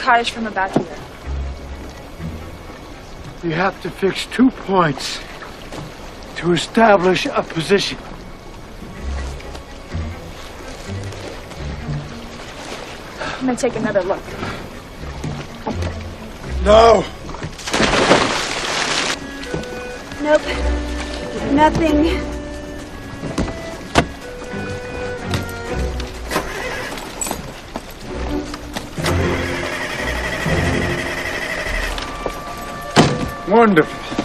highest from about here. You have to fix two points to establish a position. I'm gonna take another look. No! Nope. Nothing. Wonderful.